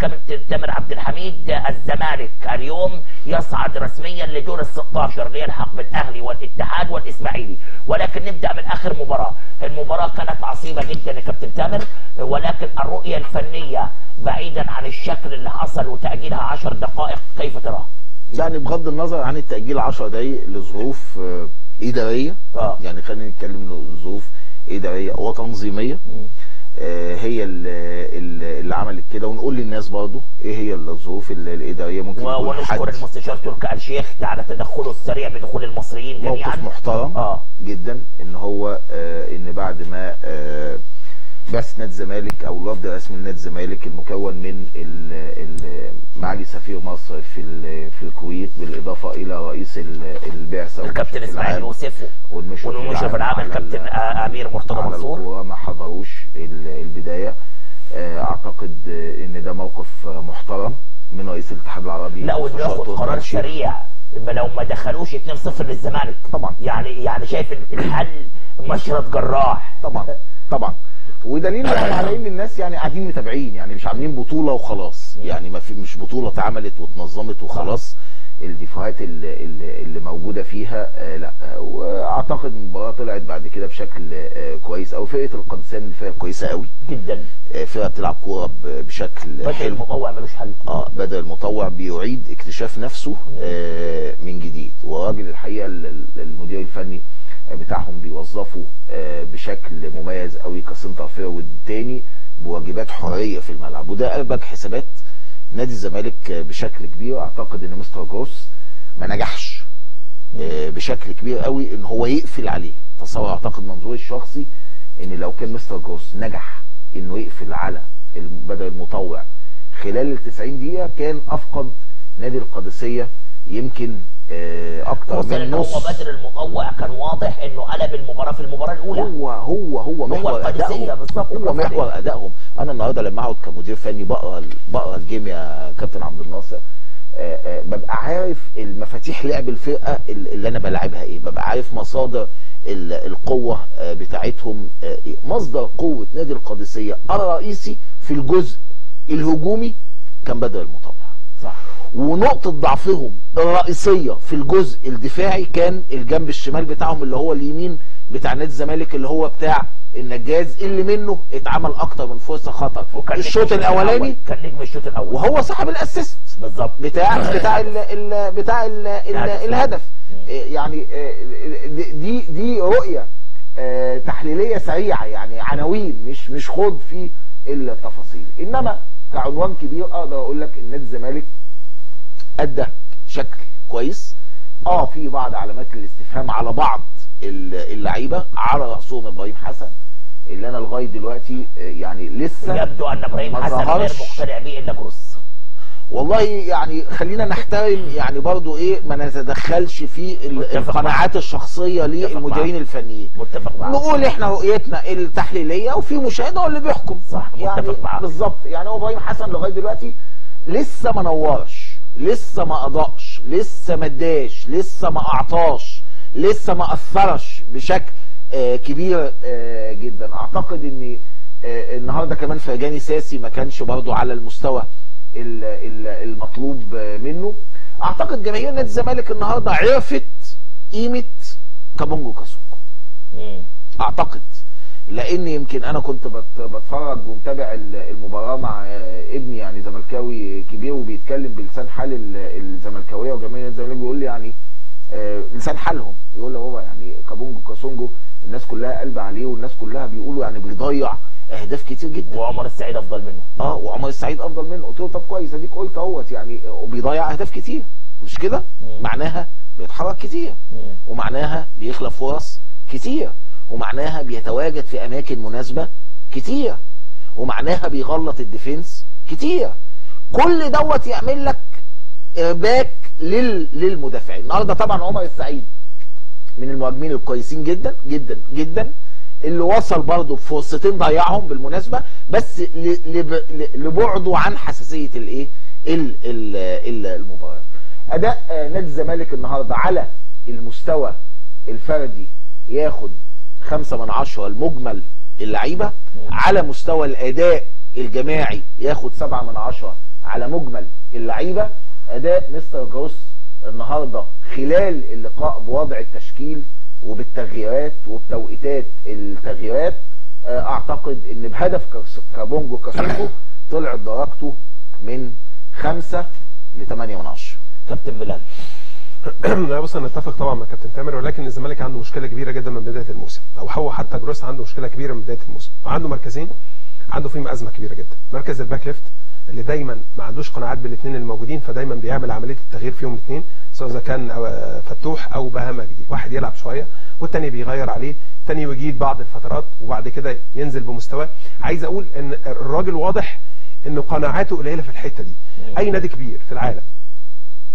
كابتن تامر عبد الحميد الزمالك اليوم يصعد رسميا لدور ال 16 ليلحق بالأهلي والاتحاد والإسماعيلي. ولكن نبدأ من آخر مباراة. المباراة كانت عصيبة جدا يا كابتن تامر ولكن الرؤية الفنية بعيدا عن الشكل اللي حصل وتأجيلها 10 دقائق كيف تراها؟ يعني بغض النظر عن التأجيل 10 دقايق لظروف آه، إدارية. آه. يعني خلينا نتكلم ظروف إدارية وتنظيمية. آه، هي ال- اللي عملت كده ونقول للناس برضو إيه هي الظروف ال- الإدارية ممكن ونشكر المستشار تركي آل الشيخ على تدخله السريع بدخول المصريين جميعا. موقف محترم آه. جدا إن هو آه إن بعد ما آه بس نادي الزمالك أو الوفد الرسمي لنادي الزمالك المكون من ال- ال- معالي سفير مصر في في الكويت بالإضافة إلى رئيس ال- البعثة الكابتن إسماعيل يوسف والمشرف العام الكابتن آه، أمير مرتضى منصور. الكورة ما حضروش ال- البداية. آه، أعتقد إن ده موقف محترم من رئيس الاتحاد العربي. لا وانه ياخد قرار. سريع. ما لو ما دخلوش 2-0 للزمالك. طبعا. يعني يعني شايف الحل مشرط جراح. طبعا. طبعا. ودليل على إن الناس يعني قاعدين متابعين. يعني مش عاملين بطولة وخلاص. يعني ما في مش بطولة اتعملت واتنظمت وخلاص. الدفاعات اللي, موجودة فيها آه لا. وأعتقد المباراة طلعت بعد كده بشكل آه كويس أو فرقة القادسيه من الفرق كويسة قوي جدا. آه فرقة بتلعب كورة بشكل بدل حلو. المطوع ملوش حل. آه بدا المطوع بيعيد اكتشاف نفسه من جديد. وراجل الحقيقة ال- ال- المدير الفني بتاعهم بيوظفوا آه بشكل مميز قوي ك center forward تاني بواجبات حريه في الملعب. وده قلبك حسابات نادي الزمالك آه، بشكل كبير أعتقد إن مستر جروس ما نجحش آه، بشكل كبير قوي إن هو يقفل عليه. تصور أعتقد منظوري الشخصي إن لو كان مستر جروس نجح إنه يقفل على بدل المطوع خلال ال 90 دقيقة كان أفقد نادي القادسية يمكن آه، أكتر خصوصا من ان هو نص. بدر المطوع كان واضح إنه قلب المباراة في المباراة الأولى. هو هو هو محور أدائهم. بالظبط، هو محور. أدائهم. أنا النهارده لما أقعد كمدير فني بقرأ بقرأ الجيم يا كابتن عبد الناصر آه، آه، ببقى عارف المفاتيح لعب الفرقة ال- اللي أنا بلعبها إيه. ببقى عارف مصادر ال- القوة آه، بتاعتهم آه، إيه. مصدر قوة نادي القادسية الرئيسي في الجزء الهجومي كان بدر المطوع. صح. ونقطة ضعفهم الرئيسية في الجزء الدفاعي كان الجنب الشمال بتاعهم اللي هو اليمين بتاع نادي الزمالك اللي هو بتاع النجاز اللي منه اتعمل أكتر من فرصة خطر. الشوط الأولاني. كان نجم الشوط الأول. وهو صاحب الأسيست. بالظبط. بتاع بتاع ال ال بتاع ال ال الهدف. إيه يعني إيه دي دي رؤية آه، تحليلية سريعة يعني عناوين مش مش خوض في التفاصيل. إنما كعنوان كبير أقدر أقول لك ان نادي الزمالك أدى شكل كويس. آه في بعض علامات الاستفهام على بعض ال- اللعيبة. على رأسهم إبراهيم حسن اللي أنا لغاية دلوقتي آه، يعني لسه يبدو أن إبراهيم حسن غير. مقتنع به إلا جروس والله يعني خلينا نحترم يعني برضو إيه ما نتدخلش في القناعات الشخصية للمديرين. الفنيين. متفق معاك نقول إحنا رؤيتنا التحليلية وفي مشاهد هو اللي بيحكم. صح، يعني متفق معاك. بالظبط. يعني هو إبراهيم حسن لغاية دلوقتي لسه ما نورش. لسه ما اضاءش لسه ما اداش لسه ما اعطاش لسه ما اثرش بشكل آه كبير آه جدا. أعتقد إن آه النهارده كمان فرجاني ساسي ما كانش برضه على المستوى ال- ال- المطلوب آه، منه. أعتقد جماهير نادي الزمالك النهارده عرفت قيمة كابونجو كاسونجو. مم. أعتقد. لأن يمكن أنا كنت بت- بتفرج ومتابع ال- المباراة مع آه، ابني يعني زملكاوي كبير وبيتكلم بلسان حال ال- الزملكاوية وجماهير الزمالك بيقول لي يعني آه، لسان حالهم. يقول له بابا يعني كابونجو كاسونجو الناس كلها قلب عليه والناس كلها بيقولوا يعني بيضيع أهداف كتير جدا. وعمر السعيد أفضل منه. آه وعمر السعيد أفضل منه. قلت له طب كويس أديك قلت أهوت يعني وبيضيع أهداف كتير. مش كده. معناها بيتحرك كتير. مم. ومعناها بيخلق فرص كتير. ومعناها بيتواجد في أماكن مناسبة كتير ومعناها بيغلط ال defense كتير. كل دوت يعمل لك ارباك لل... للمدافعين. النهارده طبعا عمر السعيد من المهاجمين الكويسين جدا جدا جدا اللي وصل برضه بفرصتين ضيعهم بالمناسبة بس ل... لب... ل- لبعده عن حساسية الإيه؟ ال... ال... ال- المباراة. أداء آه، نادي الزمالك النهارده على المستوى الفردي ياخد خمسة من عشرة المجمل اللعيبة على مستوى الأداء الجماعي ياخد سبعة من عشرة على مجمل اللعيبة. أداء مستر جروس النهارده خلال اللقاء بوضع التشكيل وبالتغييرات وبتوقيتات التغييرات آه، أعتقد إن بهدف كابونجو كاسونجو طلعت درجته من خمسة لثمانية من عشرة. كابتن بلال لا بص أنا أتفق طبعا مع كابتن تامر ولكن الزمالك عنده مشكلة كبيرة جدا من بداية الموسم. أو هو حتى جروس عنده مشكلة كبيرة من بداية الموسم. وعنده مركزين عنده فيهم أزمة كبيرة جدا. مركز ال back left اللي دايما ما عندوش قناعات بالاثنين الموجودين فدايما بيعمل عملية التغيير فيهم الاثنين سواء إذا كان آه، فتوح أو بهاء مجدي واحد يلعب شوية والتاني بيغير عليه التاني يجيد بعض الفترات وبعد كده ينزل بمستواه عايز أقول إن الراجل واضح إن قناعاته قليلة في الحتة دي. أي نادي كبير في العالم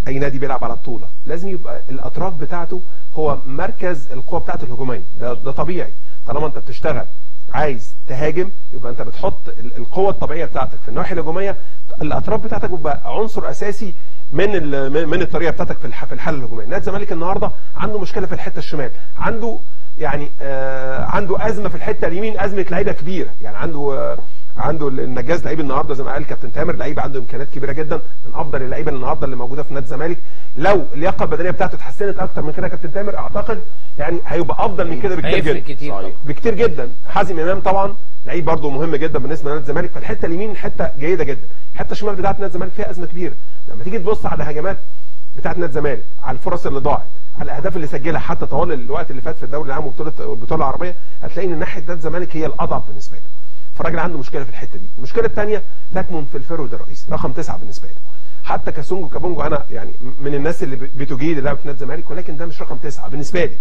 أي نادي بيلعب على بطوله لازم يبقى الأطراف بتاعته هو مركز القوة بتاعته الهجومية. ده ده طبيعي. طالما أنت بتشتغل عايز تهاجم يبقى أنت بتحط ال- القوة الطبيعية بتاعتك في الناحية الهجومية. الأطراف بتاعتك بيبقى عنصر أساسي من من- الطريقة بتاعتك في الحاله الهجوميه نادي الزمالك النهارده عنده مشكلة في الحتة الشمال. عنده يعني آه عنده أزمة في الحتة اليمين أزمة لعيبة كبيرة. يعني عنده آه عنده النجاز لعيب النهارده زي ما قال كابتن تامر لعيب عنده إمكانيات كبيرة جدا من أفضل اللعيبة النهارده اللي موجودة في نادي الزمالك. لو اللياقة البدنية بتاعته اتحسنت أكتر من كده يا كابتن تامر أعتقد يعني هيبقى أفضل من كده بكتير جدا. كتير صحيح. طبعا. بكتير جدا. حازم إمام طبعا لعيب برضه مهم جدا بالنسبة لنادي الزمالك. فالحتة اليمين حتة جيدة جدا. الحته الشمال بتاعت نادي الزمالك فيها أزمة كبيرة. لما تيجي تبص على الهجمات بتاعت نادي الزمالك على الفرص اللي ضاعت على الأهداف اللي سجلها حتى طوال الوقت اللي فات في الدوري العام وبطوله البطوله العربية هتلاقي إن ناحية نادي الزمالك هي الأضعف بالنسبة له فالراجل عنده مشكلة في الحتة دي. المشكلة الثانية تكمن في الفرود الرئيسي رقم تسعة بالنسبة له حتى كاسونجو كابونجو أنا يعني من الناس اللي بتجيد اللعب في نادي الزمالك ولكن ده مش رقم تسعة بالنسبة لي.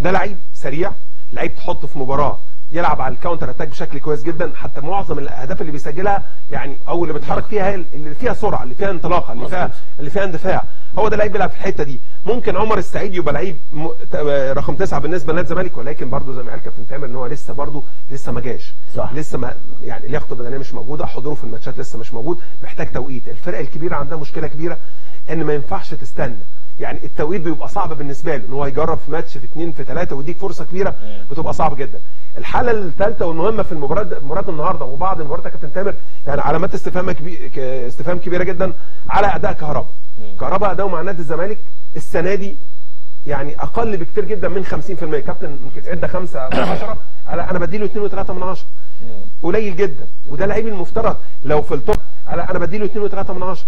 ده لعيب سريع لعيب تحطه في مباراة يلعب على ال counter attack بشكل كويس جدا. حتى معظم الأهداف اللي بيسجلها يعني أو اللي بيتحرك فيها هي اللي فيها سرعة اللي فيها انطلاقة اللي فيها اللي فيها اندفاع. هو ده لعيب بيلعب في الحتة دي. ممكن عمر السعيد يبقى لعيب م... ت- رقم تسعة بالنسبة لنادي الزمالك ولكن برضه زي ما قال كابتن تامر إن هو لسه برضه لسه ما جاش. صح. لسه ما يعني لياقته البدنية مش موجودة حضوره في الماتشات لسه مش موجود محتاج توقيت. الفرق الكبيرة عندها مشكلة كبيرة إن ما ينفعش تستنى. يعني التوقيت بيبقى صعب بالنسبة له إن هو يجرب في ماتش في اثنين في ثلاثة ويديك فرصة كبيرة بتبقى صعب جدا. الحالة الثالثة والمهمة في المباراه مباراة النهارده وبعض المباريات يا كابتن تامر يعني علامات استفهام كبير استفهام كبيرة جدا على أداء كهربا. كهربا أداؤه مع نادي الزمالك السنة دي يعني أقل بكتير جدا من 50% كابتن يمكن ادى 5 من 10 أنا بديله 2 و3 من 10 قليل جدا. وده لعيب المفترض. لو في التوب أنا أنا بديله 2 و3 من 10